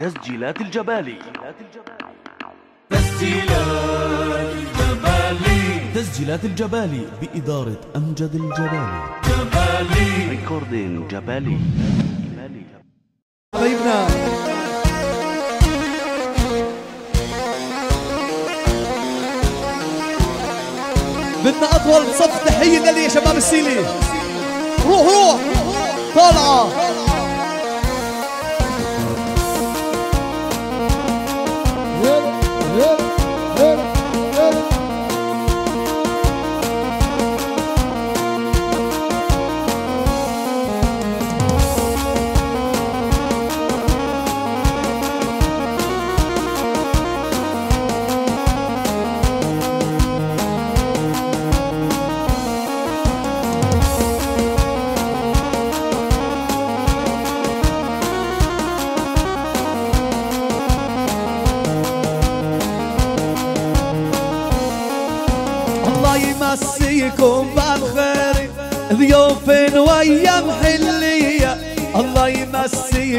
تسجيلات الجبالي تسجيلات الجبالي تسجيلات الجبالي بإدارة أمجد الجبالي جبالي ريكوردين جبالي جبالي حبايبنا بدنا أطول صف تحية للي يا شباب السيلي. روح روح. طالعة.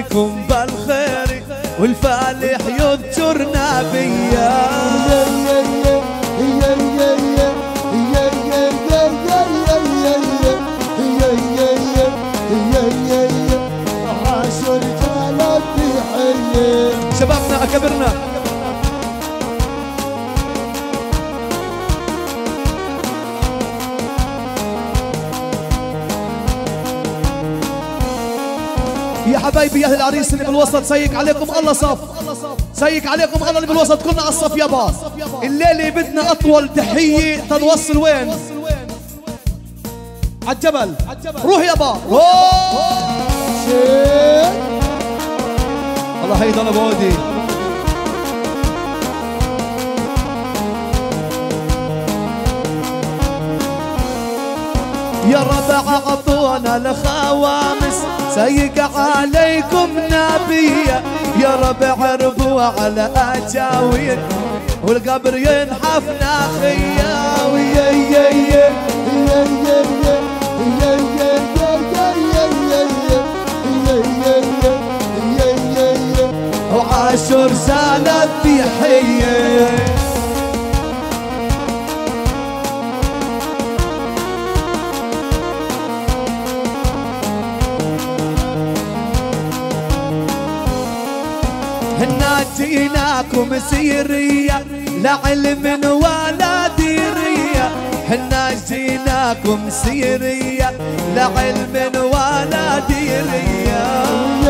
يمسيكم بالخير والفالح يذكرنا بيا. شبابنا أكبرنا. حبايبي يا أهل العريس اللي بالوسط. سيك عليكم الله صف سيك عليكم الله اللي بالوسط. كلنا على الصف يابا الليلة بدنا أطول تحية. تنوصل وين؟ عالجبل روح يابا روح. الله هيدا أنا بودي. يا ربع عطونا الخوامس سيق عليكم نبيا. يا ربع ربوا على اجاوير والقبر ينحف يا وعاشر سالت في حيه جيناكم سيرية لا علم ولا ديرية هنا جيناكم سيرية لا علم ولا ديرية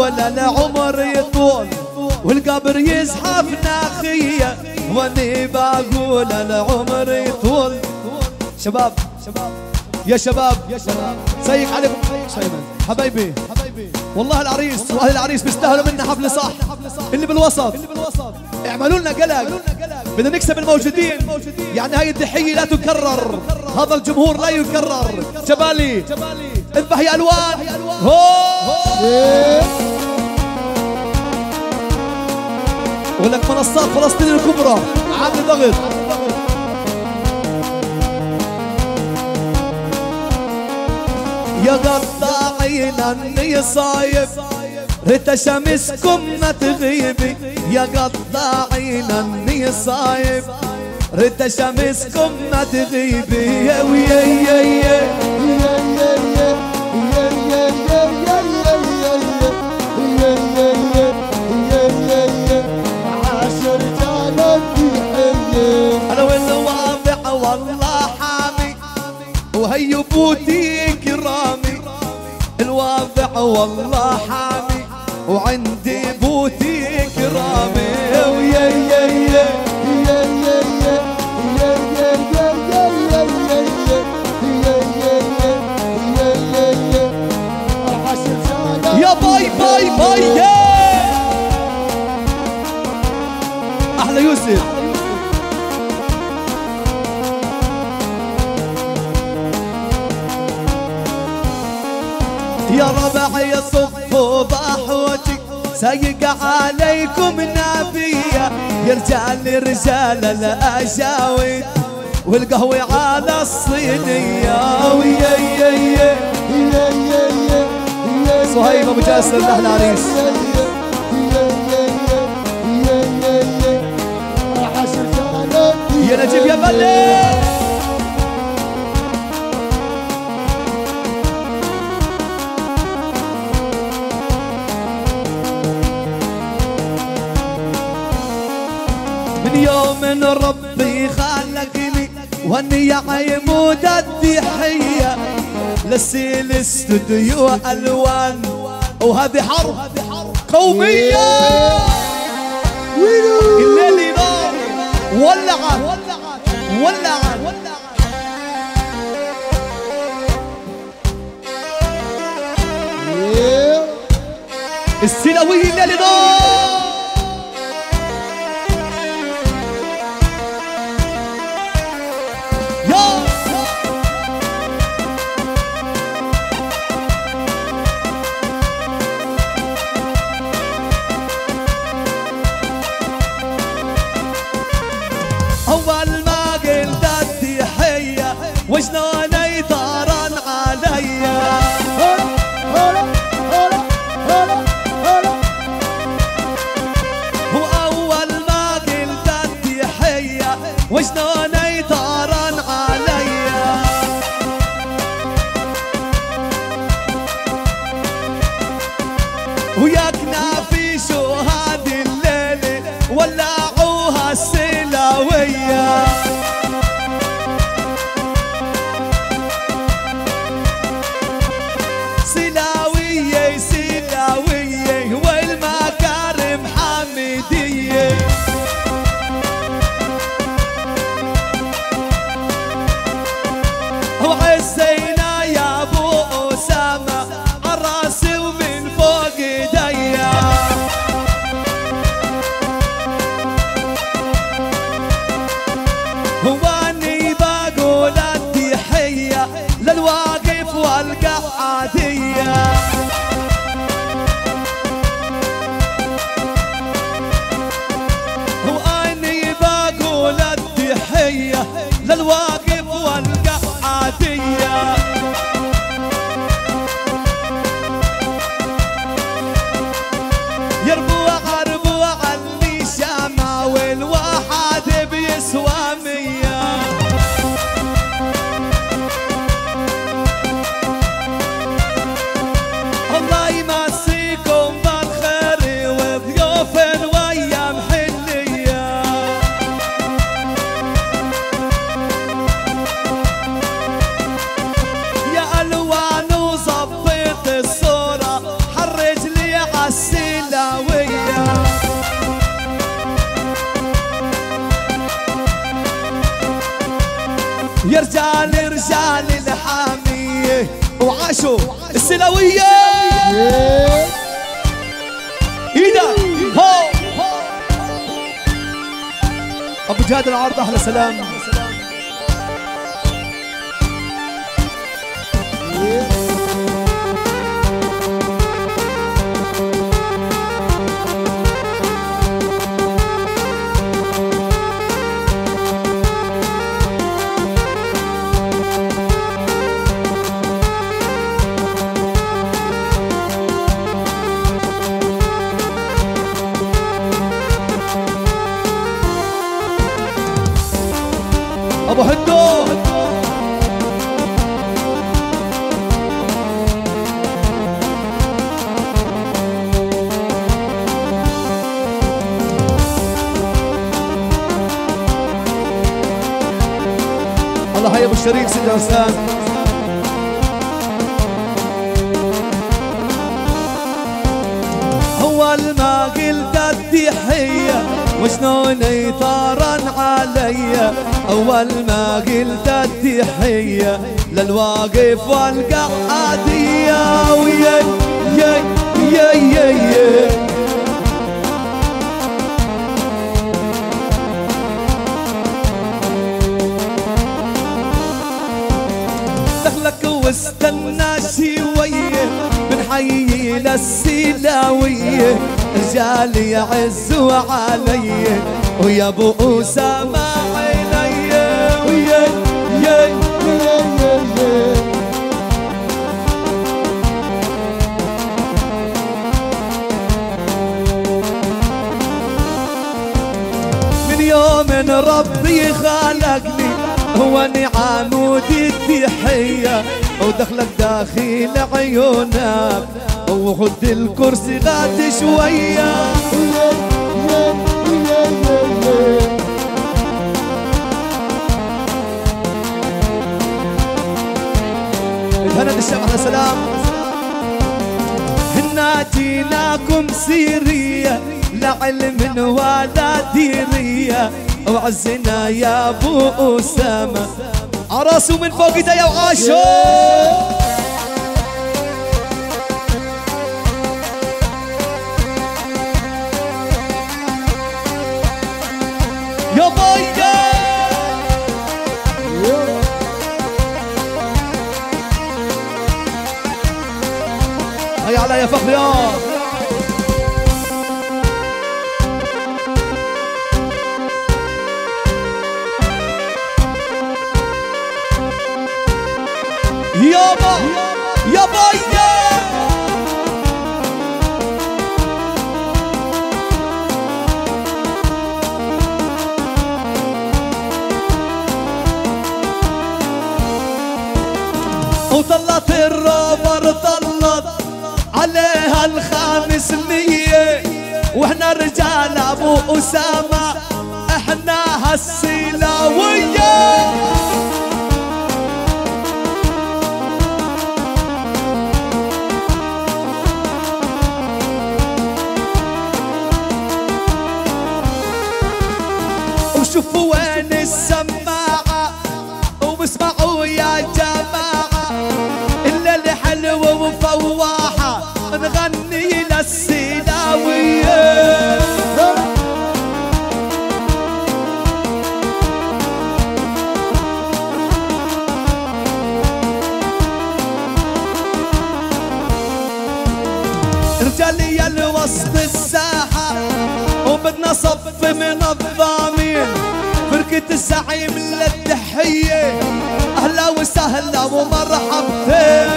بقول العمر يطول والقبر يزحف ناخية. واني بقول العمر يطول. شباب شباب يا شباب يا شباب سيك عليكم. سيمن حبايبي والله العريس واهل العريس بيستاهلوا منا حفل صح. اللي بالوسط. اعملوا لنا قلق. بدنا نكسب الموجودين. يعني هاي التحية لا تكرر. هذا الجمهور لا يكرر. جبالي اذبح يا الوان. هو! ولك منصات فلسطين الكبرى. عامل ضغط يا قطاعين اني صايب ريت شمسكم ما تغيبي يا قطاعين اني صايب ريت شمسكم ما تغيبي يا ويا يا يا. ضيفتي كرامي الواضع والله حامي وعندي بوتي كرامي ويا يا يا يا يا يا باي باي يا أحلى يوسف يا ربع يصفوا ضحوتك سايق عليكم نافية. يا رجال رجال الأجاويد والقهوة على الصينية. ويا يا يا يا يا يا يا صهيب أبو جاسر الأهل عريس. يا نجيب يا بلد يوم ربي خلقني والنية حيمود الضحية. لسيل استوديو ألوان وهذه حرب قومية. الليل نار ولعت ولعت. إيه. ولعت السينوي الليل نار. وياك نافي. عاشوا السلاوية إيدا. هو. أبو جهاد العرض أهلا سلام. Yeah. أبو حدو الله حي أبو الشريف سيدي غسان أول ما قلت التحية للواقف والقعادية ويا يا يا يا يا دخلك واستنى شوية بنحيي للسلاوية رجال يعزوا علي ويا أبو أسامة من ربي خلقني هو عمود التحية ودخلك داخل عيونك وخد الكرسي غاد شوية على سلام. هنا جيناكم سيرية لا علم ولا ديرية. وعزنا يا أبو أسامة. عرسوا من فوق ايديا وعاشوا. يا بايا على يا فخر يا ابو اسامة إحنا هالسلاوية الزعيم للتحية أهلا وسهلا ومرحبتين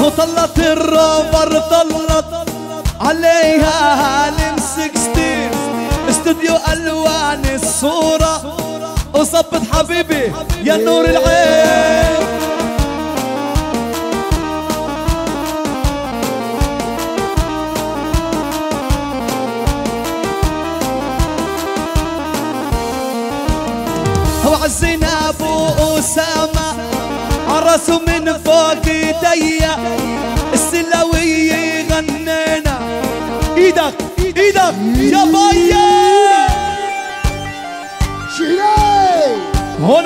وطلت الروبر طلت عليها هالم 16 استوديو ألوان الصورة. وصبت حبيبي يا نور العين. وعزينا أبو أسامة عرسوا من فوق إيديا. السلاوية غنينا. إيدك إيدك يا بايا.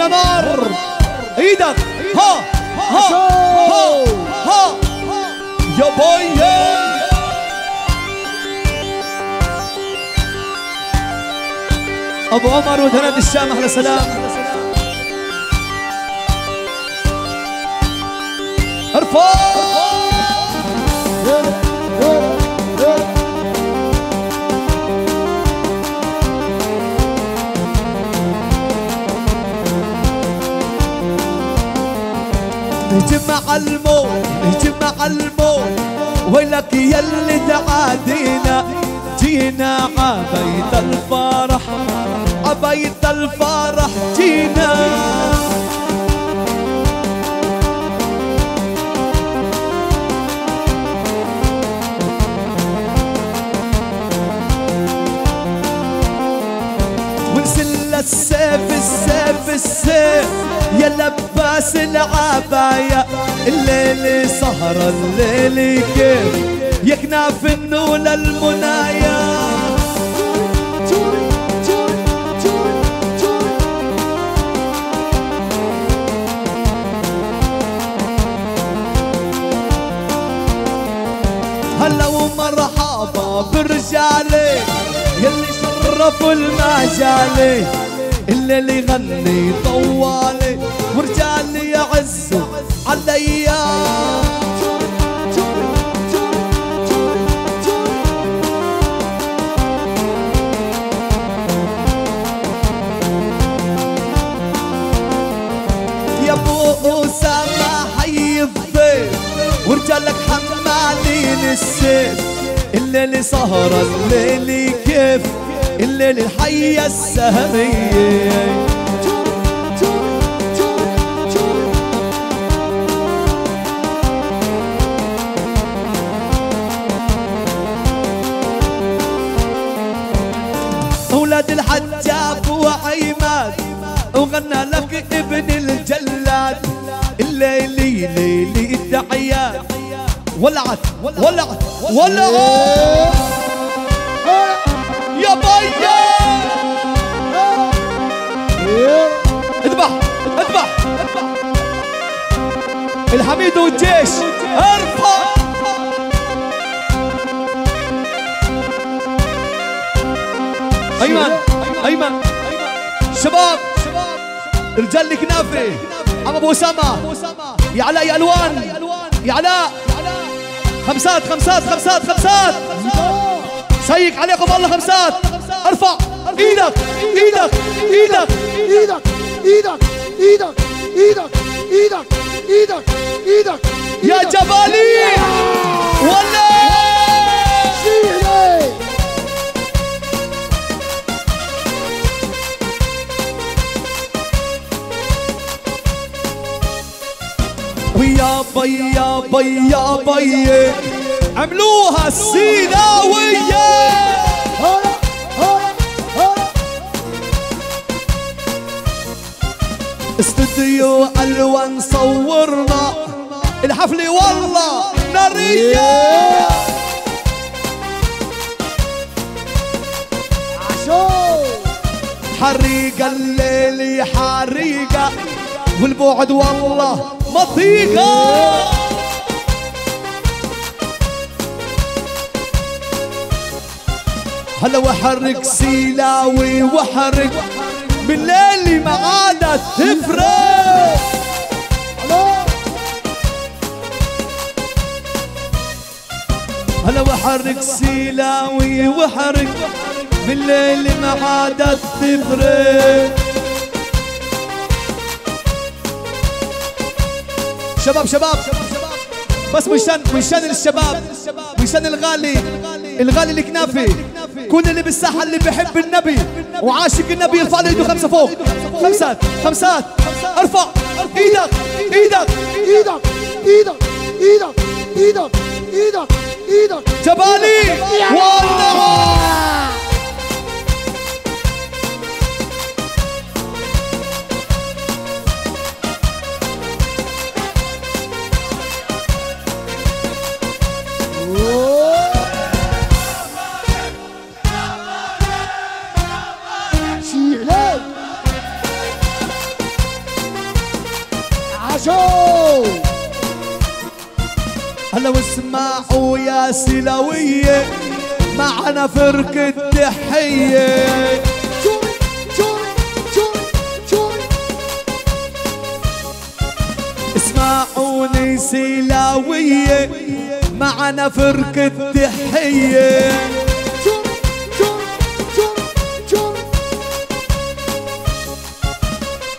هنا نار إيدك. ها. ها. ها. ها. يا بايا أبو عمر وثناد الشام أحلى سلام أرفع. نجمع الموت نجمع الموت. ويلك يا اللي تعادينا جينا عبيت الفرح عبيت الفرح جينا. السيف يا لباس العباية الليل سهر الليل كيف؟ يا كناف النول المنايا. هلا ومرحبا برجالي يلي شرفوا المجالي اللي يغني طوالي ورجالي يعزوا جوري جوري يا أبو أسامة حي الضيف ورجالك حمالين السيف الليل سهرة الليل كيف الليل الحية السهمية. أولاد الحجاب وعيمات وغنى لك ابن الجلاد. الليلي ليلي التحيات ولعت ولعت ولعت, ولعت يا بيا اذبح! اذبح! الحميد والجيش! ارفع! أيمن! أيمن! شباب! رجال الكنافة! عم أبو أسامة! يا علاء يا ألوان! يا علاء! خمسات خمسات خمسات خمسات! سيك عليكم الله خمسات ارفع إيدك إيدك إيدك إيدك إيدك إيدك إيدك إيدك إيدك إيدك يا جبالي ولا ويا بي يا بي يا بي عملوها هلا استوديو ألوان صورنا. الحفلة والله نارية. حريقة الليل حريقة والبعد والله مطيقة هلا وحرك سيلاوي وحرك بالليل معانا تفرق. هلا وحرك سيلاوي وحرك بالليل معانا تفرق. شباب شباب بس مشان مشان الشباب مشان الغالي الغالي الكنافي. كل اللي بالساحة اللي بيحب النبي وعاشق النبي يرفع له ايده خمسة فوق. خمسات خمسات. ارفع. إيدك إيدك. إيدك إيدك إيدك إيدك إيدك إيدك. جبالي. والله اسمعوا يا سلوية معنا فرقة تحية اسمعوني سلاوية معنا فرقة تحية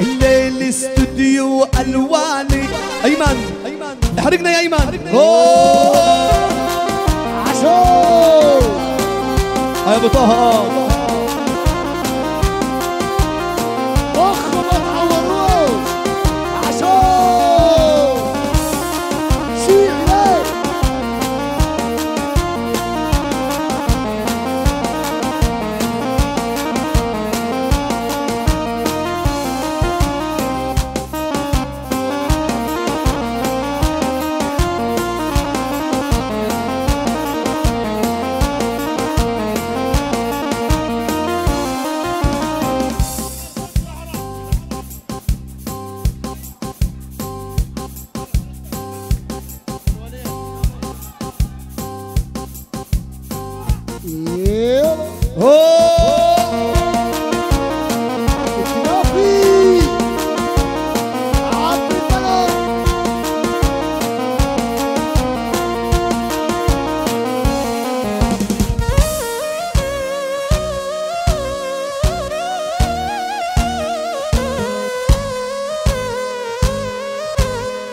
الليل استوديو ألوان احرقنا يا ايمن. عشو يا ابو طه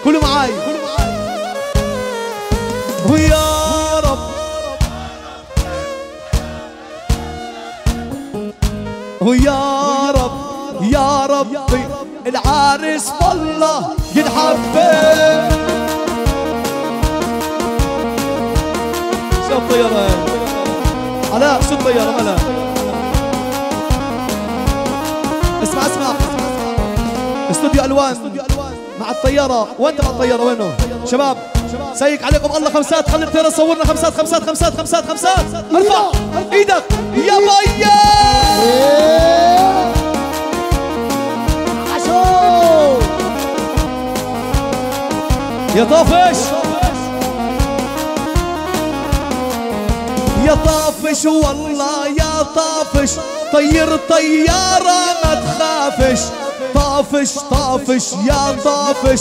قولوا معاي. ويا رب. ويا رب يا ربي العرس والله ينحب شوف طيارة. علاء شو الطيارة ملا اسمع اسمع. استوديو ألوان. مع الطيارة. وين تبع الطيارة وينه؟ شباب سيك عليكم. الله خمسات خلي الطيارة تصورنا. خمسات خمسات خمسات خمسات خمسات. ارفع إيدك. يا بيا. عاشور. يا طافش. يا طافش والله يا طافش. طير طيارة ما تخافش. طافش طافش يا طافش.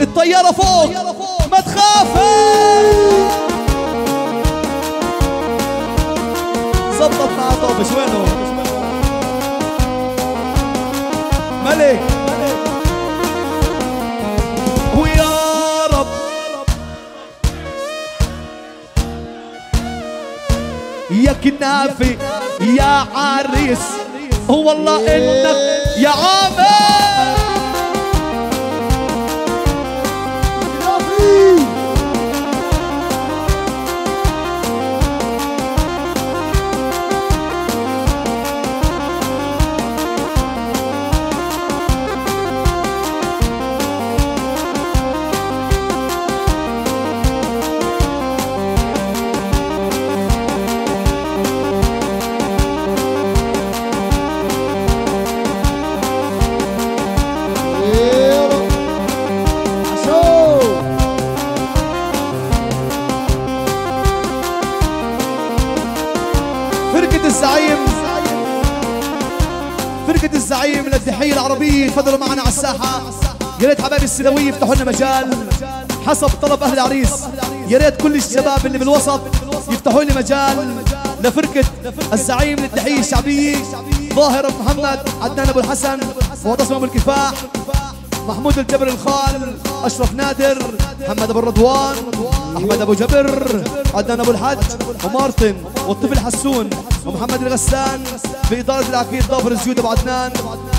الطيارة فوق ما تخافش. زبط مع طافش وينه؟ ملك. ويا رب. يا كنافي يا عريس. والله إنك يا عامر. فرقة الزعيم للتحية العربية تفضلوا معنا على الساحة. يا ريت حبايبي السلوية يفتحوا لنا مجال. حسب طلب أهل العريس يا ريت كل الشباب اللي بالوسط يفتحوا لي مجال لفرقة الزعيم للتحية الشعبية ظاهر أبو محمد عدنان أبو الحسن معتصم أبو الكفاح محمود الجبر الخال أشرف نادر محمد أبو الرضوان أحمد أبو جبر عدنان أبو الحج ومارتن والطفل حسون ومحمد الغسان باداره العقيد ظافر الزيود ابو عدنان.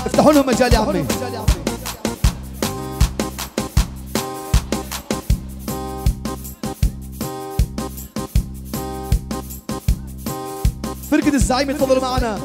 افتحوا لهم مجال يا عمي. فرقة الزعيم يتفضلوا معنا.